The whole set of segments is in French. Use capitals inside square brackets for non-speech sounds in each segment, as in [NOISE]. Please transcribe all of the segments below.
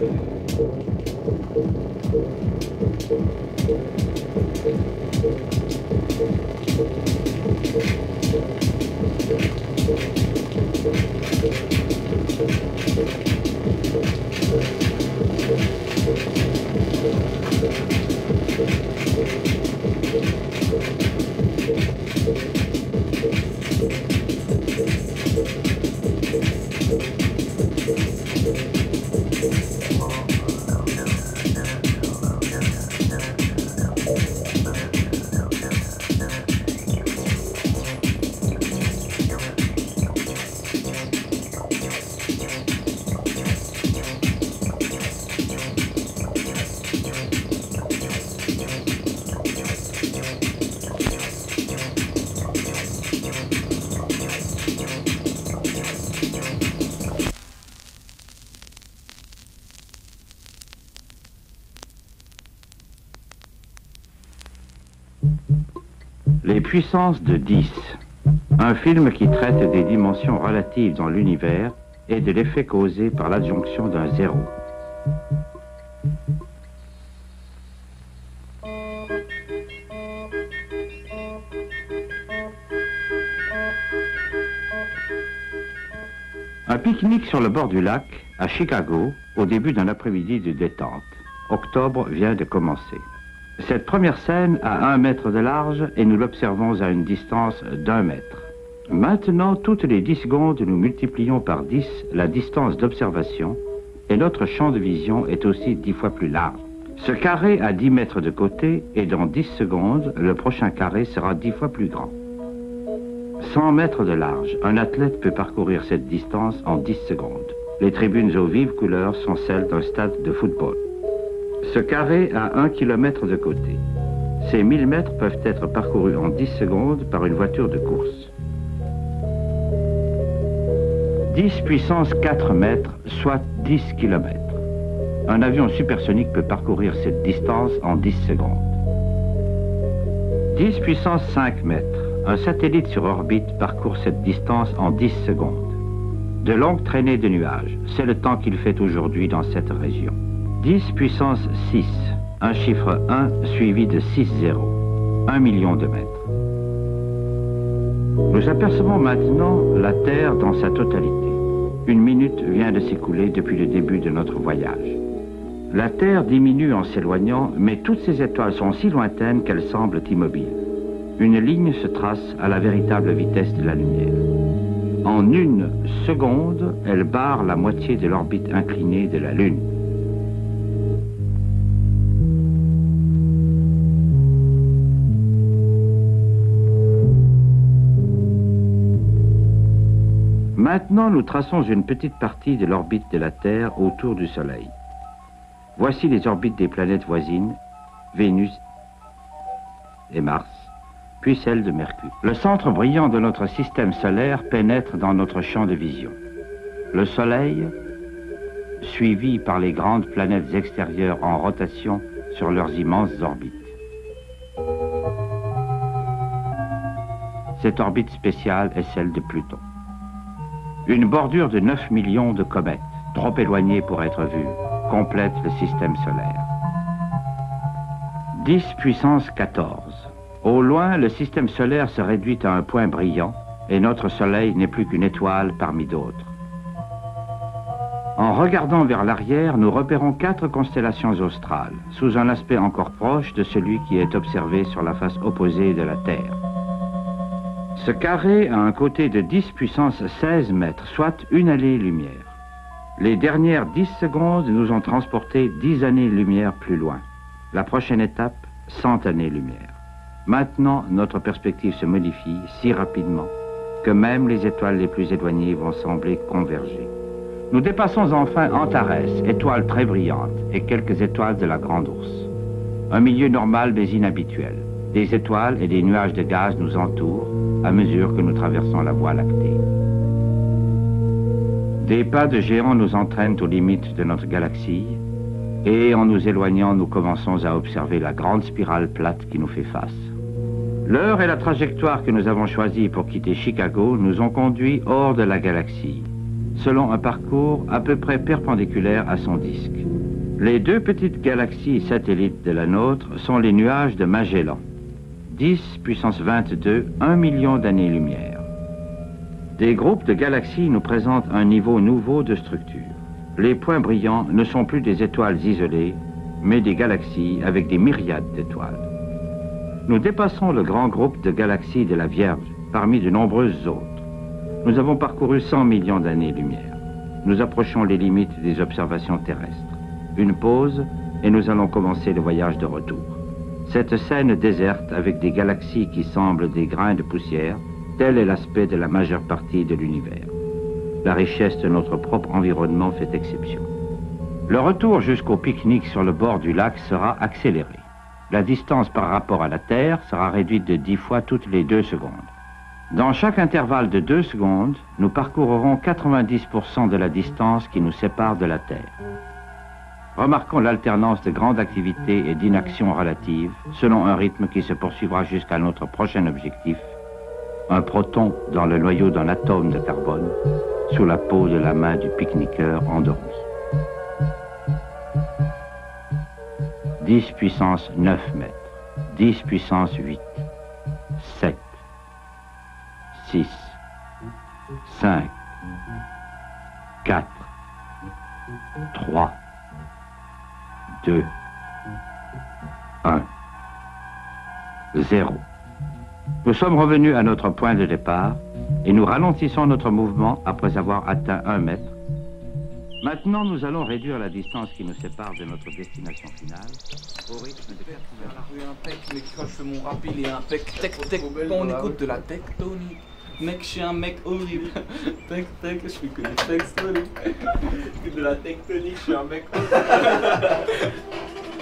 Les puissances de 10. Un film qui traite des dimensions relatives dans l'univers et de l'effet causé par l'adjonction d'un zéro. Un pique-nique sur le bord du lac, à Chicago, au début d'un après-midi de détente. Octobre vient de commencer. Cette première scène a un mètre de large et nous l'observons à une distance d'un mètre. Maintenant, toutes les 10 secondes, nous multiplions par 10 la distance d'observation et notre champ de vision est aussi 10 fois plus large. Ce carré a 10 mètres de côté et dans 10 secondes, le prochain carré sera 10 fois plus grand. 100 mètres de large, un athlète peut parcourir cette distance en 10 secondes. Les tribunes aux vives couleurs sont celles d'un stade de football. Ce carré a 1 km de côté. Ces 1000 mètres peuvent être parcourus en 10 secondes par une voiture de course. 10 puissance 4 mètres, soit 10 km. Un avion supersonique peut parcourir cette distance en 10 secondes. 10 puissance 5 mètres. Un satellite sur orbite parcourt cette distance en 10 secondes. De longues traînées de nuages, c'est le temps qu'il fait aujourd'hui dans cette région. 10 puissance 6, un chiffre 1 suivi de 6 zéros, 1 million de mètres. Nous apercevons maintenant la Terre dans sa totalité. Une minute vient de s'écouler depuis le début de notre voyage. La Terre diminue en s'éloignant, mais toutes ces étoiles sont si lointaines qu'elles semblent immobiles. Une ligne se trace à la véritable vitesse de la lumière. En une seconde, elle barre la moitié de l'orbite inclinée de la Lune. Maintenant, nous traçons une petite partie de l'orbite de la Terre autour du Soleil. Voici les orbites des planètes voisines, Vénus et Mars, puis celle de Mercure. Le centre brillant de notre système solaire pénètre dans notre champ de vision. Le Soleil, suivi par les grandes planètes extérieures en rotation sur leurs immenses orbites. Cette orbite spéciale est celle de Pluton. Une bordure de 9 millions de comètes, trop éloignées pour être vues, complète le système solaire. 10 puissance 14. Au loin, le système solaire se réduit à un point brillant et notre Soleil n'est plus qu'une étoile parmi d'autres. En regardant vers l'arrière, nous repérons quatre constellations australes, sous un aspect encore proche de celui qui est observé sur la face opposée de la Terre. Ce carré a un côté de 10 puissance 16 mètres, soit une allée-lumière. Les dernières 10 secondes nous ont transporté 10 années-lumière plus loin. La prochaine étape, 100 années-lumière. Maintenant, notre perspective se modifie si rapidement que même les étoiles les plus éloignées vont sembler converger. Nous dépassons enfin Antares, étoile très brillante, et quelques étoiles de la Grande Ourse. Un milieu normal mais inhabituel. Des étoiles et des nuages de gaz nous entourent à mesure que nous traversons la Voie lactée. Des pas de géants nous entraînent aux limites de notre galaxie et en nous éloignant, nous commençons à observer la grande spirale plate qui nous fait face. L'heure et la trajectoire que nous avons choisie pour quitter Chicago nous ont conduits hors de la galaxie. selon un parcours à peu près perpendiculaire à son disque. Les deux petites galaxies satellites de la nôtre sont les nuages de Magellan. 10 puissance 22, 1 million d'années-lumière. Des groupes de galaxies nous présentent un niveau nouveau de structure. Les points brillants ne sont plus des étoiles isolées, mais des galaxies avec des myriades d'étoiles. Nous dépassons le grand groupe de galaxies de la Vierge parmi de nombreuses autres. Nous avons parcouru 100 millions d'années-lumière. Nous approchons les limites des observations terrestres. Une pause et nous allons commencer le voyage de retour. Cette scène déserte avec des galaxies qui semblent des grains de poussière, tel est l'aspect de la majeure partie de l'univers. La richesse de notre propre environnement fait exception. Le retour jusqu'au pique-nique sur le bord du lac sera accéléré. La distance par rapport à la Terre sera réduite de 10 fois toutes les deux secondes. Dans chaque intervalle de deux secondes, nous parcourrons 90% de la distance qui nous sépare de la Terre. Remarquons l'alternance de grande activité et d'inaction relative selon un rythme qui se poursuivra jusqu'à notre prochain objectif, un proton dans le noyau d'un atome de carbone sous la peau de la main du pique-niqueur endormi. 10 puissance 9 mètres, 10 puissance 8, 7, 6, 5, 4, 3, 2, 1, 0. Nous sommes revenus à notre point de départ et nous ralentissons notre mouvement après avoir atteint un mètre. Maintenant, nous allons réduire la distance qui nous sépare de notre destination finale au rythme de un pec, mec, quand je fais mon rap, il est un pec, tec, tec, on écoute de la tectonique. Mec, je suis un mec horrible. [LAUGHS] Tec, tec, je fais que des tectoniques. Que de la tectonique, je suis un mec horrible.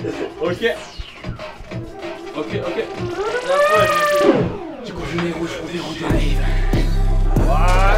[LAUGHS] ok. Ok, ok. Du coup, je mets rouge pour verrouiller. Ouais. C'est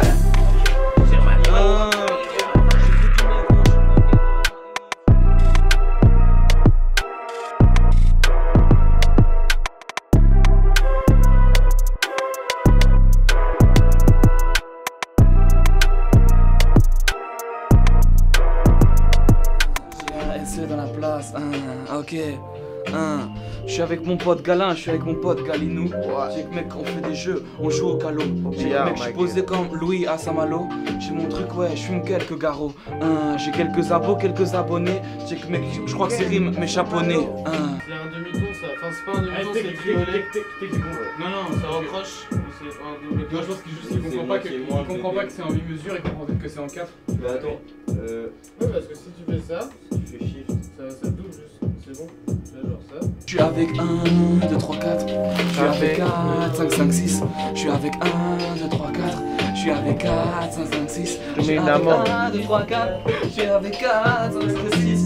pote Galin, je suis avec mon pote Galinou. J'ai mec, on fait des jeux, on joue au calot. J'ai mec, je suis posé comme Louis à Samalo. J'ai mon truc, ouais, je fume quelques garrots. Hein. J'ai quelques abos, quelques abonnés. J'ai que mec, je crois que c'est rime, mais chaponné. Hein. C'est un demi-ton ça. Enfin, c'est pas un demi-ton, c'est le triolet. Non, non, ça recroche. C'est Moi, je pense qu'il juste il comprend pas que il comprend pas que c'est en 8 mesures, il comprend que c'est en 4. Mais attends, euh. Ouais, parce que si tu fais ça, tu fais shift. Ça, ça. C'est bon. Là, genre ça. Je suis avec 1, 2, 3, 4. Je suis avec 4, 5, 5, 6. Je suis avec 1, 2, 3, 4. Je suis avec 4, 5, 5, 6. Je suis avec 1, 2, 3, 4. Je suis avec 4, 5, 6.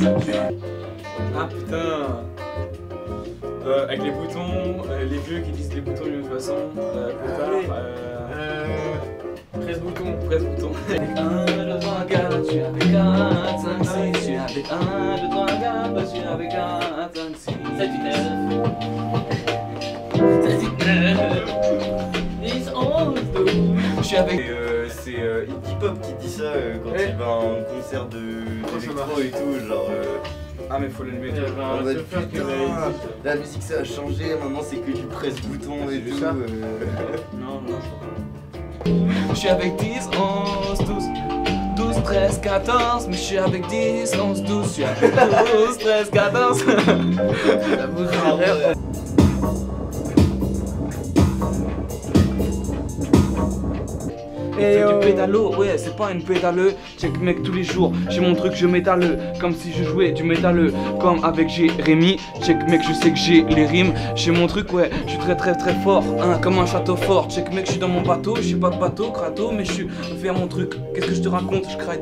Ah putain. Euh, avec les boutons, euh, les vieux qui disent les boutons d'une façon, euh, plus tard, Euh. 13 boutons. presse bouton. Avec 1, 2, 3, 4. Je suis avec 4, 5, 6. Je suis avec 1, 2, 3, 4. Je suis avec 4, 5, 6. 7, 8, 9. 7, 8, 9. 10, 11, 12. Je suis avec. Et euh, c'est euh, Iggy Pop qui dit ça euh, quand Ouais. il va à un concert de d'électro et tout, genre. euh, Ah mais faut le lever. Il y avait en mode, putain. La musique ça a changé, maintenant c'est que du presse-bouton et c'est tout. ça. euh. [LAUGHS] Non, non, je crois pas. Je suis avec 10, 11, 12, 12, 13, 14. Mais je suis avec 10, 11, 12. Je suis avec 12, 13, 14. Musique, Et du pédalo, ouais, c'est pas une pédale. Check mec tous les jours, j'ai mon truc, je métalleux. Comme si je jouais du métalleux. Comme avec Jérémy. Check mec, je sais que j'ai les rimes. J'ai mon truc, ouais, je suis très très très fort. Hein, comme un château fort. Check mec, je suis dans mon bateau. Je suis pas de bateau, crato, mais je suis faire mon truc. Qu'est-ce que je te raconte? Je craille.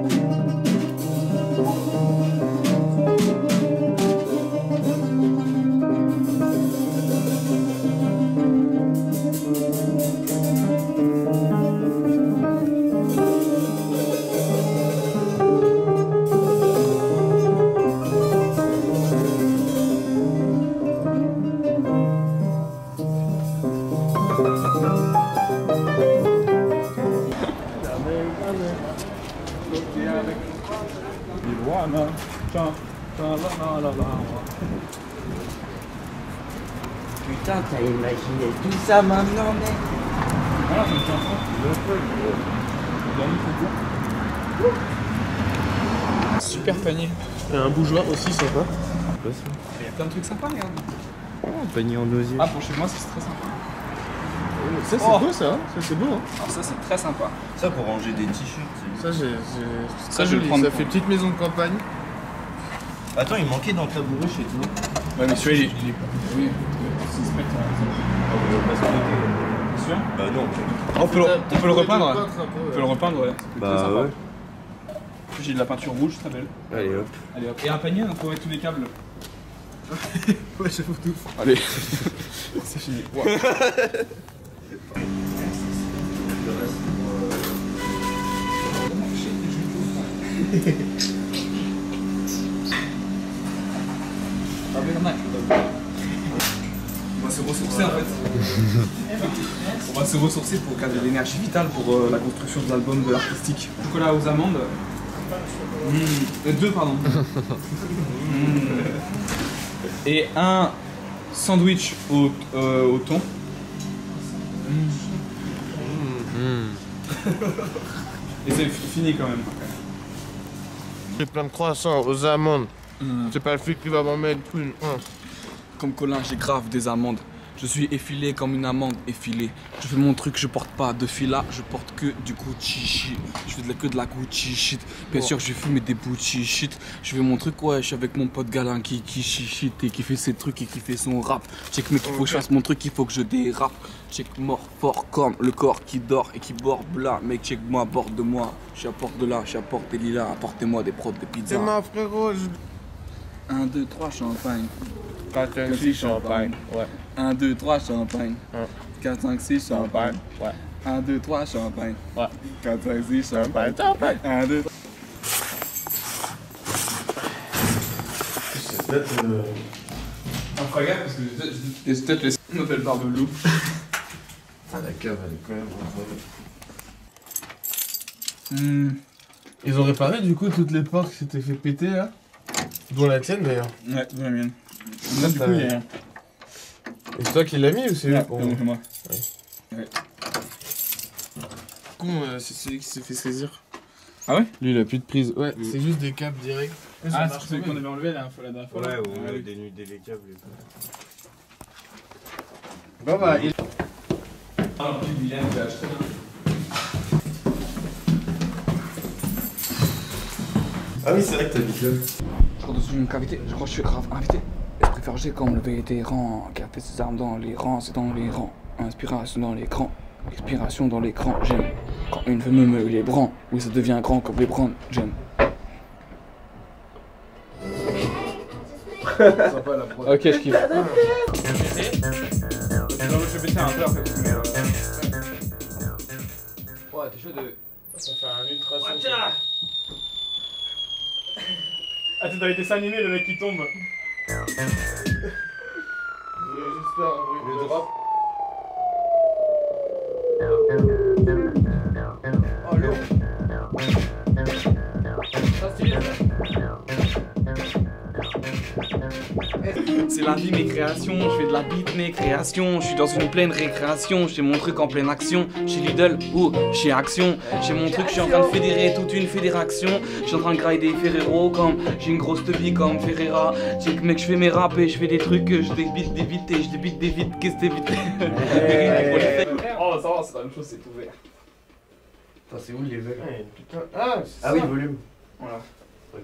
Tout ça maintenant, mec Voilà. Super panier. Et un bougeoir aussi sympa. Il y a plein de trucs sympas, regarde. panier en osier. Ah, pour chez moi, c'est très sympa. ça c'est Oh. beau ça, hein. ça c'est beau. Hein. Alors, ça, c'est très sympa. Ça pour ranger des t-shirts. Ça, j'ai, Ça, je vais le joli. prendre. Ça fait petite maison de campagne. Attends, il manquait dans tabouret chez toi. Ouais, mais celui-là, il est. il est- Oui, c'est spectre. Ah, on va pas se bloquer. C'est sûr? Bah non. On peut, le- T'as- on peut le repeindre. On peut le repeindre, ouais. Peut Bah très sympa. ouais. J'ai de la peinture rouge, très belle. Allez hop. Allez hop. Et un panier, on peut mettre tous les câbles. [LAUGHS] Ouais, j'avoue tout. Allez. [LAUGHS] c'est fini. Wow. [LAUGHS] ressourcer en fait. [LAUGHS] On va se ressourcer pour garder l'énergie vitale pour euh, la construction de l'album de l'artistique. Chocolat aux amandes. Mmh. Euh, deux, pardon. Mmh. [LAUGHS] Et un sandwich au, euh, au thon. [LAUGHS] Et c'est fini quand même. J'ai plein de croissants aux amandes. C'est pas le flic qui va m'en mettre une. hein. Comme Colin, j'ai grave des amandes. Je suis effilé comme une amande effilée. Je fais mon truc, je porte pas de fila, je porte que du Gucci shit. Je fais de la, que de la Gucci shit. Bien sûr, je fume des Gucci shit. Je fais mon truc, ouais, je suis avec mon pote Galin qui, qui shit et qui fait ses trucs et qui fait son rap. Check, mec, il faut que je fasse mon truc, il faut que je dérape. Check, mort, fort comme le corps qui dort et qui borde là. Mec, check, moi, borde de moi. Je suis à porte de là, je suis à porte des lilas. Apportez-moi des prods de C'est pizza. ma frérot, je. 1, 2, 3, champagne. 4, 5, 6, champagne. Ouais. 1, 2, 3, champagne. Ouais. 4, 5, 6, champagne. Ouais. 1, 2, 3, champagne. Ouais. 4, 5, 6, champagne. Champagne. 1, 2, 3. Faut gaffe parce que je vais peut-être laisser une nouvelle barre de loup. Ah, la cave, elle est quand même incroyable. Hmm. Ils ont réparé du coup toutes les portes qui s'étaient fait péter là Dont la tienne d'ailleurs. Ouais, c'est la mienne. Là, du coup, il y a. Et c'est toi qui l'as mis ou c'est lui Ouais, pour moi. Con, euh, c'est celui qui s'est fait saisir. Ah ouais? Lui il a plus de prise. Ouais, c'est juste des câbles directs. Ah, c'est celui qu'on avait enlevé la dernière fois. La dernière fois Ouais, là. ou Ah oui. dénuder les câbles et tout. Bah bah, il... Ah, en plus, il a acheté. Ah oui, c'est vrai que t'habites là. Je crois dessus une cavité, je crois que je suis grave invité. Je préfère agir comme le vétéran qui a fait ses armes dans les rangs, c'est dans les rangs. Inspiration dans l'écran, expiration dans l'écran. J'aime quand une femme me les bras. Oui, ça devient grand comme les brands. J'aime. Ok, je kiffe. Je vais baisser un peu après. Ouais, t'es chaud de. Ça fait un ultra. Ah, t'es dans les dessins animés, le mec qui tombe. [LAUGHS] J'espère le C'est la vie, mes créations. Je fais de la beat, mes créations. Je suis dans une pleine récréation. Je fais mon truc en pleine action. Chez Lidl ou chez Action. J'ai mon truc, je suis en train de fédérer toute une fédération. Je suis en train de grinder Ferrero comme j'ai une grosse vie comme Ferreira. J'ai mec, je fais mes rap et je fais des trucs. Je débite des vites et je débite des vites. Qu'est-ce que t'évites [LAUGHS] Oh, ça va, c'est la même chose, c'est ouvert. Attends, c'est où les verres Putain. Ah, c'est Ah ça. oui, volume. Voilà. Ok.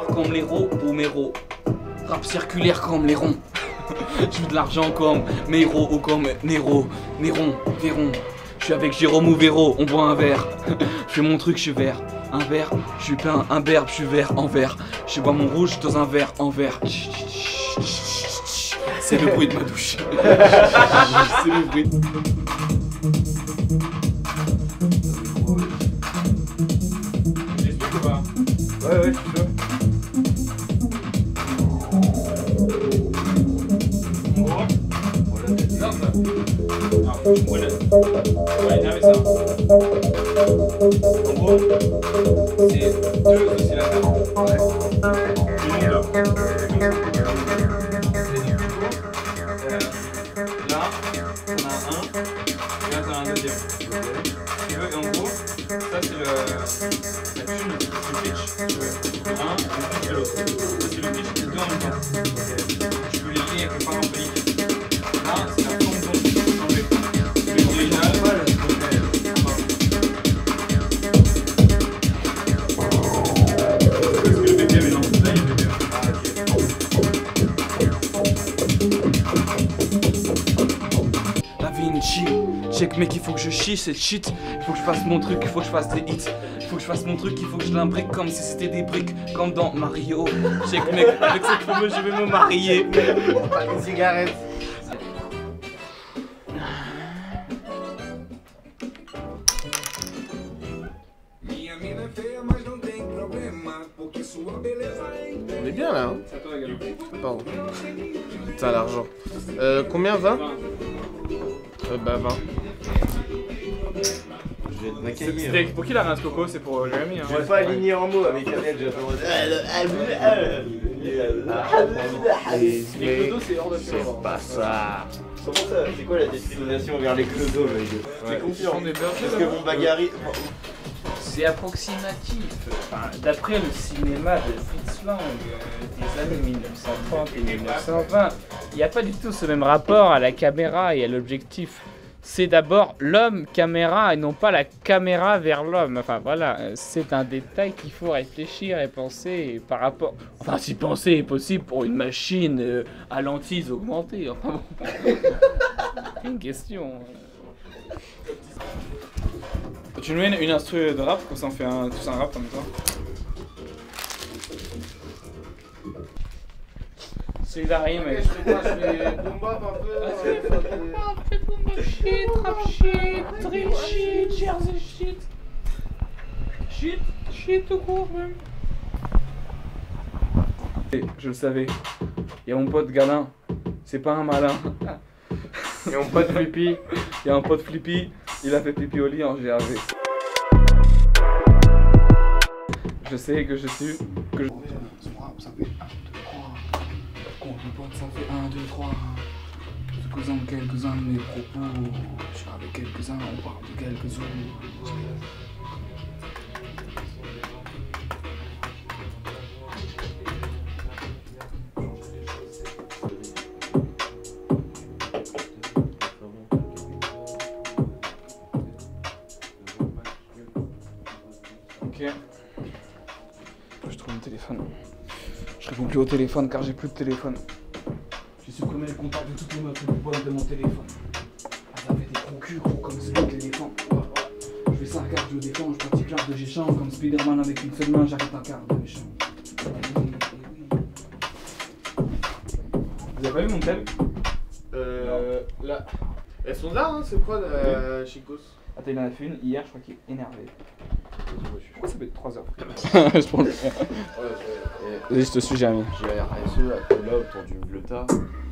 comme les Romero. Rap circulaire comme les ronds. [LAUGHS] Je veux de l'argent comme Mero ou comme Nero. Néron, Véron. Je suis avec Jérôme ou Véro, on boit un verre. [LAUGHS] Je fais mon truc, je suis vert. Un verre, je suis plein, un berbe, je suis vert en vert. Je bois mon rouge dans un verre en vert. [LAUGHS] C'est le bruit de ma douche. C'est le bruit. Ou Ouais, ouais, Ah, faut Check mec, il faut que je chie cette shit. Il faut que je fasse mon truc, il faut que je fasse des hits. Il faut que je fasse mon truc, il faut que je l'imbrique comme si c'était des briques, comme dans Mario. Check mec, avec cette fameuse, je vais me marier. Pas de cigarette. On est bien là, hein. Pardon. Putain, l'argent. Euh, combien 20 euh, Bah 20. Pour qui la rince coco C'est pour euh, Jérémy. Hein. Je vais pas aligner en mots avec Annette, j'ai fait Les clodos, c'est hors de prix. Pas ça. Comment ça? C'est quoi la discrimination vers les clodos, le gars? T'es confiant Parce que mon bagarri. C'est approximatif. Enfin, D'après le cinéma de Fritz Lang euh, des années 1930 et 1920, il n'y a pas du tout ce même rapport à la caméra et à l'objectif. C'est d'abord l'homme caméra et non pas la caméra vers l'homme. Enfin voilà, euh, c'est un détail qu'il faut réfléchir et penser par rapport. Enfin, si penser est possible pour une machine euh, à lentilles augmentées. Enfin bon. [LAUGHS] une question. Tu nous mets une, instru de rap, comme ça on fait un, tous un rap comme ça. C'est la rime. mais- Shit, rap shit, drill shit, jersey shit. Shit, shit tout court même. Et Je le savais. Il y a mon pote Galin. C'est pas un malin. [LAUGHS] Et mon pote Flippy. Il y a un pote Flippy. Il a fait pipi au lit en GRV. Je sais que je suis. Que je... 3. Quelques-uns quelques-uns de mes propos. Je suis avec quelques-uns, on parle de quelques autres. Ok. Je trouve mon téléphone. Je réponds plus au téléphone car j'ai plus de téléphone. J'ai les contacts de mon téléphone. Elles avaient des procureurs comme Spike l'éléphant. Je fais ça à carte, je défends, je pratique l'art de géchant. Comme Spider-Man avec une seule main, j'arrête un quart de méchant. Vous avez pas vu mon tel Euh. Là. Elles sont là, hein, c'est quoi la Chicos? Attends, il en a fait une hier, je crois qu'il est énervé. Pourquoi ça peut être 3 heures [LAUGHS] Je prends le. Vas-y, je te suis, Jérémy. JRSE, là autour du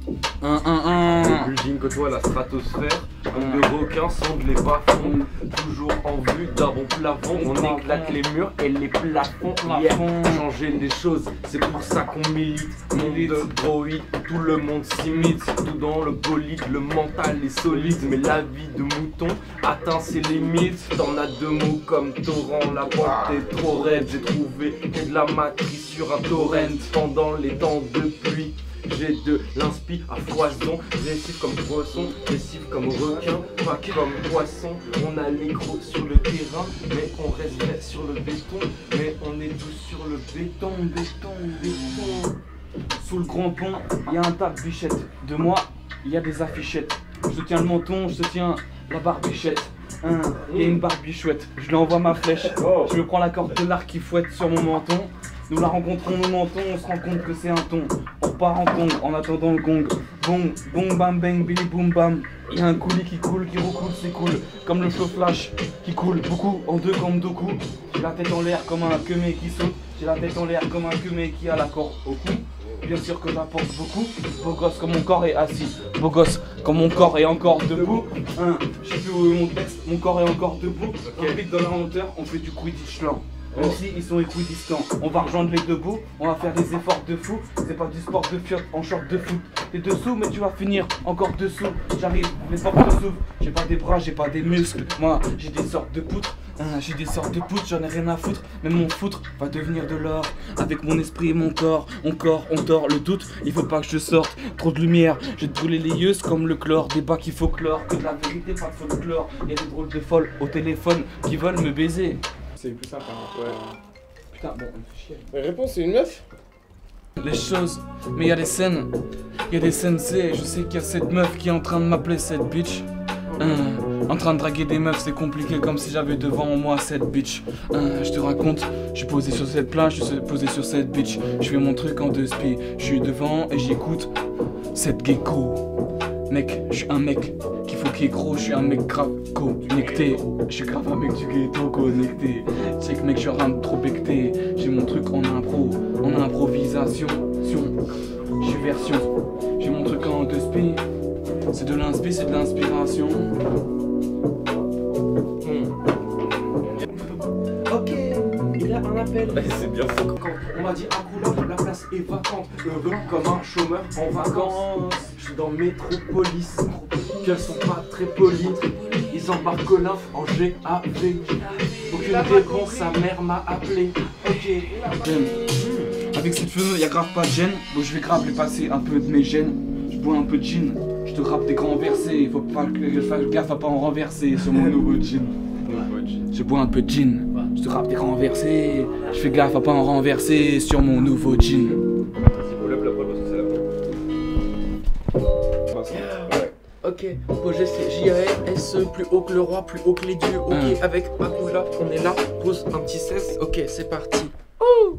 Glota. 1, 1, Le 1. building côtoie la stratosphère. Onde de requins sondent les bas-fonds. Toujours en vue d'un bon plafond. On éclate les murs et les plafonds. Yeah. Changer les choses, c'est pour ça qu'on milite. Monde de droïdes, tout le monde s'imite. Tout dans le bolide, le mental est solide. Mais la vie de mouton atteint ses limites. T'en as deux mots comme torrent. La porte est trop raide. J'ai trouvé de la matrice sur un torrent pendant les temps de pluie. J'ai de l'inspi à foison. Récif comme poisson, récif comme requin, pas comme poisson. On a les gros sur le terrain, mais on reste sur le béton. Mais on est tous sur le béton, béton, béton. Sous le grand pont, il y a un tas de bichettes. De moi, il y a des affichettes. Je tiens le menton, je tiens la barbichette. Hein, y a une barbichouette, je lui envoie ma flèche. Je me prends la corde de l'arc qui fouette sur mon menton. Nous la rencontrons au menton, on se rend compte que c'est un ton. Part en en attendant le gong. Bong, bong, bam, bang, billy, boom, bam. Il y a un coulis qui coule, qui recoule, c'est cool. Comme le flow flash qui coule beaucoup en deux comme deux coups. J'ai la tête en l'air comme un queumé qui saute. J'ai la tête en l'air comme un queumé qui a la corde au cou. Bien sûr que j'apporte beaucoup. Beau gosse comme mon corps est assis. Beau gosse comme mon corps est encore debout. Hein, je sais plus où est mon texte. Mon corps est encore debout. On vite dans la hauteur, on fait du quidditch lent. Même ils sont équidistants, on va rejoindre les deux bouts, on va faire des efforts de fou. C'est pas du sport de fiotte en short de foot. T'es dessous, mais tu vas finir encore dessous. J'arrive, les portes s'ouvrent. J'ai pas des bras, j'ai pas des muscles. Moi, j'ai des sortes de poutres. Hein, j'ai des sortes de poutres, j'en ai rien à foutre. Mais mon foutre va devenir de l'or. Avec mon esprit et mon corps, on corps, on le doute. Il faut pas que je sorte. Trop de lumière, j'ai brûlé les yeux comme le chlore. Débat qu'il faut chlore, que de la vérité, pas de folklore. Y'a des drôles de folles au téléphone qui veulent me baiser. C'est plus simple, hein. Ouais. Putain, bon, on me fait chier. La réponse, c'est une meuf les choses. Mais il y a des scènes, il y a des scènes, c'est, je sais qu'il y a cette meuf qui est en train de m'appeler cette bitch. Hein, en train de draguer des meufs, c'est compliqué comme si j'avais devant moi cette bitch. Hein, je te raconte, je suis posé sur cette plage, je suis posé sur cette bitch. Je fais mon truc en deux spi, je suis devant et j'écoute cette gecko. Mec, je suis un mec qu'il faut qu'il est gros, je suis un mec grave connecté. Je suis grave un mec du ghetto connecté. C'est que mec, je suis de trop becté. J'ai mon truc en impro, en improvisation. Je suis version. J'ai mon truc en deux spi. C'est de l'inspi, c'est de l'inspiration. Ok, il a un appel. [LAUGHS] c'est bien fou. Quand on m'a dit à couleur, la place est vacante. Heureux comme un chômeur en vacances. Je suis dans Métropolis. Qu'elles sont pas très polies. Ils embarquent l'offre en GAV. Aucune réponse, sa mère m'a appelé. Ok. J'aime. Avec cette fenêtre, il y a grave pas de gêne. Bon, je vais grave lui passer un peu de mes gènes. Je bois un peu de gin. Je te rappe des grands versets. Faut pas que je fasse gaffe à pas en renverser sur mon [LAUGHS] nouveau gin. Je bois un peu de gin. Je te rappe des grands versets. Je fais gaffe à pas en renverser sur mon nouveau gin. Ok, projet c'est J-A-S, plus haut que le roi, plus haut que les dieux. Ok, Mm. avec Makula, on est là, pose un petit cesse. Ok, c'est parti. Ouh.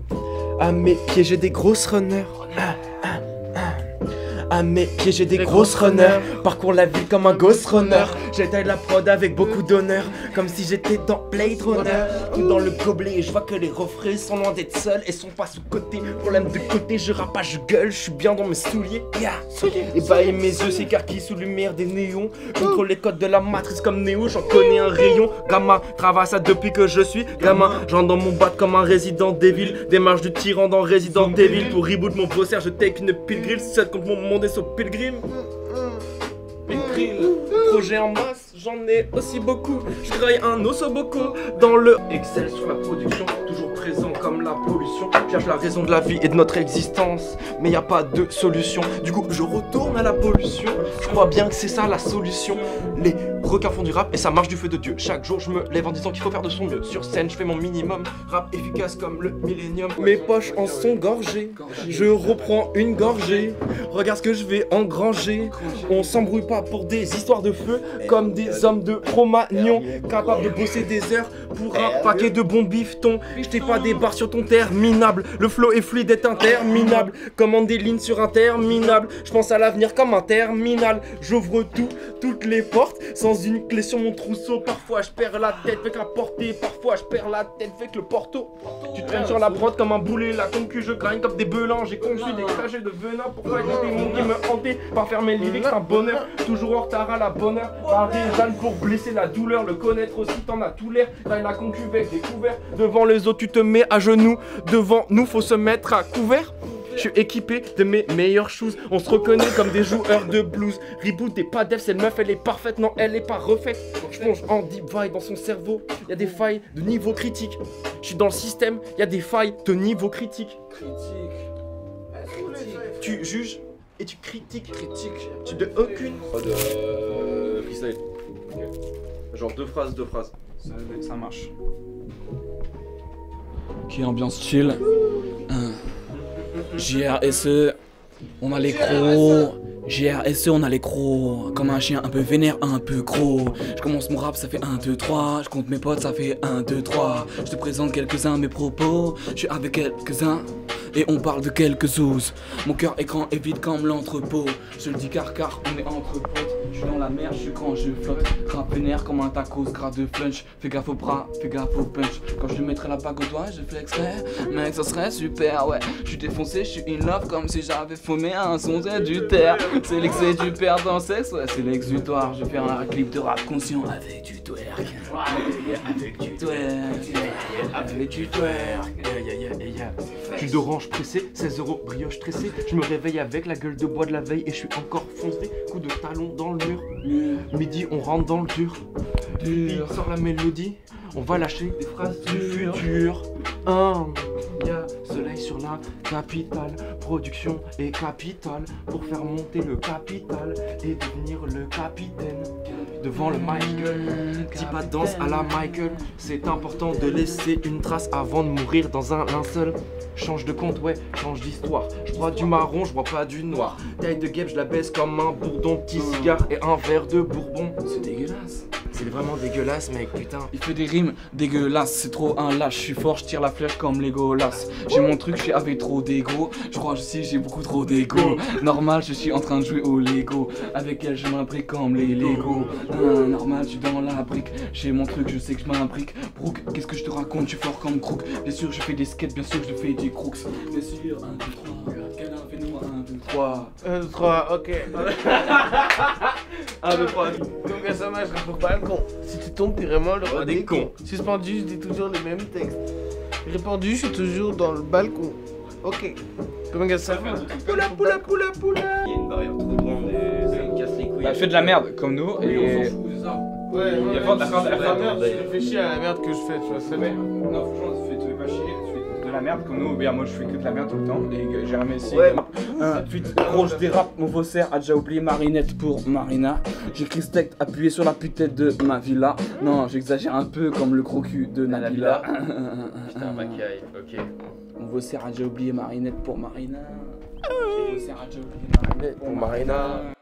À mes pieds, j'ai des grosses runners. Ah, ah, ah. À mes pieds, j'ai des grosses runners. Parcours la ville comme un ghost runner. J'étaille la prod avec beaucoup d'honneur. Comme si j'étais dans Blade Runner. Tout dans le gobelet, et je vois que les refrains sont loin d'être seuls et sont pas sous-côté. Problème de côté, je rappe pas, je gueule, je suis bien dans mes souliers. Yeah. Et bah, et mes yeux s'écarquillent sous lumière des néons. Contrôle les codes de la matrice comme Néo, j'en connais un rayon. Gamin, travaille ça depuis que je suis gamin. J'entre dans mon bat comme un résident Devil. Démarche du tyran dans Resident Evil. Pour reboot mon poster, je take une pilgrim. Seul contre mon monde et son pilgrim. Projet en masse, j'en ai aussi beaucoup. Je travaille un ossoboco dans le Excel sur la production, toujours présent comme la pollution. Cherche la raison de la vie et de notre existence, mais y a pas de solution. Du coup, je retourne à la pollution. Je crois bien que c'est ça la solution. Les requins font du rap et ça marche du feu de Dieu. Chaque jour, je me lève en disant qu'il faut faire de son mieux. Sur scène, je fais mon minimum. Rap efficace comme le millénium. Mes poches en sont gorgées. Je reprends une gorgée. Regarde ce que je vais engranger. On s'embrouille pas pour des histoires de feu comme des hommes de Cro-Magnon capables de bosser des heures pour un paquet de bons bifetons. Je t'ai pas des barres sur ton terminable. Le flow est fluide, est interminable. Commande des lignes sur interminable. Je pense à l'avenir comme un terminal. J'ouvre tout, toutes les portes sans une clé sur mon trousseau. Parfois je perds la tête avec la portée. Parfois je perds la tête avec le porto. Tu traînes sur la prod comme un boulet. La concu, je grind comme des belins. J'ai conçu des trajets de venin pour des démons qui me hantaient. Par faire mes lyrics, c'est un bonheur. Toujours en retard la bonne heure. Barré, Jeanne pour blesser la douleur. Le connaître aussi, t'en as tout l'air. T'as la concu avec des couverts. Devant les autres, tu te mets à genoux. Devant nous, faut se mettre à couvert. Je suis équipé de mes meilleures choses. On se reconnaît comme des joueurs de blues. Reboot des pas dev, cette meuf elle est parfaite, non elle est pas refaite. Je plonge en deep vibe dans son cerveau. Y a des failles de niveau critique. Je suis dans le système, y a des failles de niveau critique. Tu juges et tu critiques. Critique. Tu donnes aucune. Mode euh, freestyle. Genre deux phrases, deux phrases. Ça, ça marche. Ok, ambiance chill. JRSE, on a les crocs. GRSE, on a les crocs. Comme un chien un peu vénère, un peu gros. Je commence mon rap, ça fait 1, 2, 3. Je compte mes potes, ça fait 1, 2, 3. Je te présente quelques-uns mes propos. Je suis avec quelques-uns. Et on parle de quelques zouzes. Mon cœur est grand et vide comme l'entrepôt. Je le dis car car on est entre potes. Suis dans la mer, je suis grand, je flotte. Rap vénère comme un tacos, gras de flunch. Fais gaffe au bras, fais gaffe au punch. Quand je mettrai la bague au doigt, je flexerai. Mec, ça serait super, ouais. Je suis défoncé, je suis in love comme si j'avais fumé un son du terre. C'est l'excès du père dans sexe, ouais, c'est l'exutoire. Je vais faire un clip de rap conscient avec du twerk. Avec du twerk. Avec du twerk. Cul d'orange pressé, 16 euros brioche tressée. Je me réveille avec la gueule de bois de la veille et je suis encore foncé. Coup de talon dans le Midi, on rentre dans le dur. Sort la mélodie. On va lâcher des phrases du futur. Un, y'a soleil sur la capitale. Production et capitale pour faire monter le capital et devenir le capitaine devant le Michael. Dis pas de danse à la Michael. C'est important de laisser une trace avant de mourir dans un linceul. Change de compte, ouais, change d'histoire. Je bois du marron, je bois pas du noir. Taille de guêpe, je la baisse comme un bourdon. Petit cigare et un verre de bourbon. C'est dégueulasse. C'est vraiment dégueulasse, mec, putain. Il fait des rimes dégueulasses, c'est trop un lâche. Je suis fort, je tire la flèche comme Legolas. J'ai mon truc, je suis avec trop d'ego. Je crois aussi j'ai beaucoup trop d'ego. Normal, je suis en train de jouer au Lego. Avec elle, je m'imbrique comme les Lego. Normal, je suis dans la brique. J'ai mon truc, je sais que je m'imbrique. Brooke, qu'est-ce que je te raconte? Je suis fort comme Crook. Bien sûr, je fais des skates, bien sûr, je fais des crooks. Bien sûr, 1, 2, 3. Quel fais-nous? 1, 2, 3. 1, 2, 3, ok. [LAUGHS] 1, 2, 3. Donc à ça marche, je pas le con. Si tu tombes, t'es vraiment le roi des cons. Suspendu, je dis toujours les mêmes textes. Répandu, je suis toujours dans le balcon. Ok. Comment ça Poula, poula, poula, poula. Il y a une barrière trop grande et ça me casse les couilles. Bah, fais de la merde comme nous et. Ouais, Il y a fort de la merde, la la merde, je réfléchis à la merde que je fais, tu vois, c'est Ouais. Non, franchement, tu fais, tu fais pas chier, tu fais de la merde comme nous. Bien, moi, je fais que de la merde tout le temps. Et j'ai jamais essayé. Ouais. Un tweet gros, je dérape. Mon faussaire a déjà oublié Marinette pour Marina. J'écris ce texte appuyé sur la putette de ma villa. Non, j'exagère un peu comme le crocu de Nabila. Putain, [LAUGHS] Macaille, ok. Mon faussaire a déjà oublié Marinette pour Marina. Mon faussaire a déjà oublié Marinette Pour Marina.